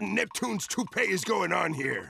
Neptune's toupee is going on here?